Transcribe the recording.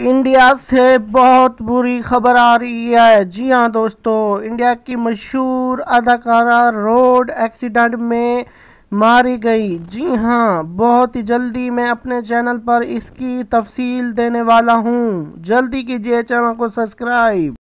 India से बहुत बुरी खबर आ रही है। जी हाँ दोस्तों, इंडिया की मशहूर अदाकारा रोड एक्सीडेंट में मारी गई। जी हाँ बहुत ही जल्दी मैं अपने चैनल पर इसकी तफसील देने वाला हूँ। जल्दी कीजिए चैनल को सब्सक्राइब।